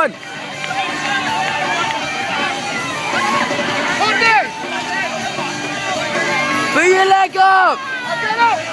Put your leg up!